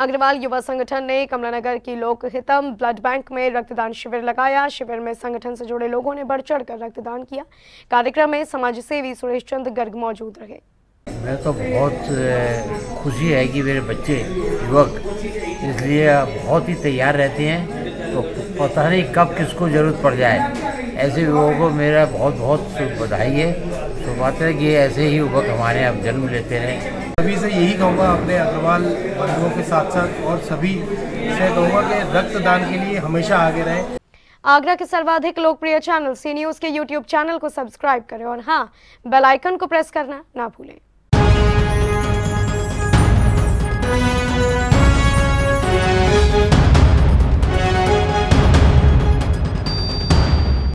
अग्रवाल युवा संगठन ने कमलानगर की लोक हितम ब्लड बैंक में रक्तदान शिविर लगाया। शिविर में संगठन से जुड़े लोगों ने बढ़ चढ़ कर रक्तदान किया। कार्यक्रम में समाज सेवी सुरेश चंद गर्ग मौजूद रहे। मैं तो बहुत खुशी है कि मेरे बच्चे, युवक, इसलिए बहुत ही तैयार रहते हैं। तो पता नहीं कब किसको ज़रूरत पड़ जाए। ऐसे युवकों को मेरा बहुत बहुत बधाई है। तो बात है कि ऐसे ही युवक हमारे यहाँ जन्म लेते रहे सभी से यही कहूँगा अपने अग्रवाल बंधुओं के साथ साथ और सभी से कहूँगा कि रक्तदान के लिए हमेशा आगे रहें। आगरा के सर्वाधिक लोकप्रिय चैनल सी न्यूज़ के यूट्यूब चैनल को सब्सक्राइब करें और हाँ बेलाइकन को प्रेस करना ना भूलें।